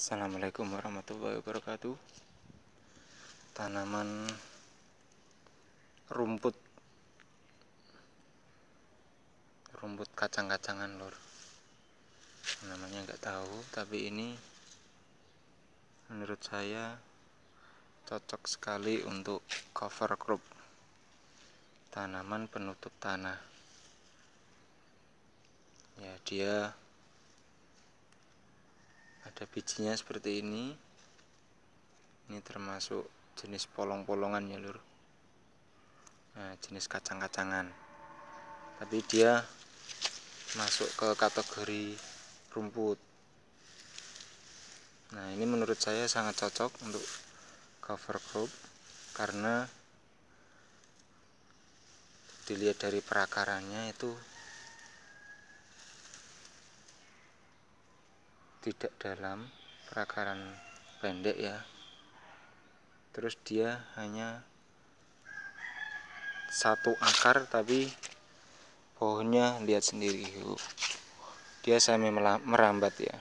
Assalamualaikum warahmatullahi wabarakatuh. Tanaman rumput. Rumput kacang-kacangan lor Namanya nggak tahu Tapi ini Menurut saya Cocok sekali untuk cover crop. Tanaman penutup tanah. Ya dia ada bijinya seperti ini. Ini termasuk jenis polong-polongan ya lur. Nah, jenis kacang-kacangan. Tapi dia masuk ke kategori rumput. Nah ini menurut saya sangat cocok untuk cover crop karena dilihat dari perakarannya itu tidak dalam perakaran pendek ya. Terus dia hanya satu akar tapi pohonnya lihat sendiri dia sampai merambat ya.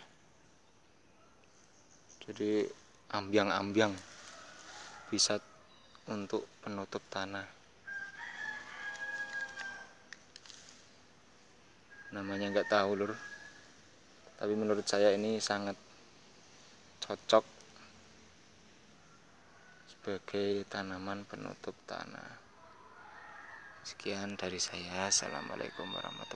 Jadi ambiang-ambiang bisa untuk penutup tanah. Namanya nggak tahu lur tapi menurut saya ini sangat cocok sebagai tanaman penutup tanah. Sekian dari saya. Assalamualaikum warahmatullahi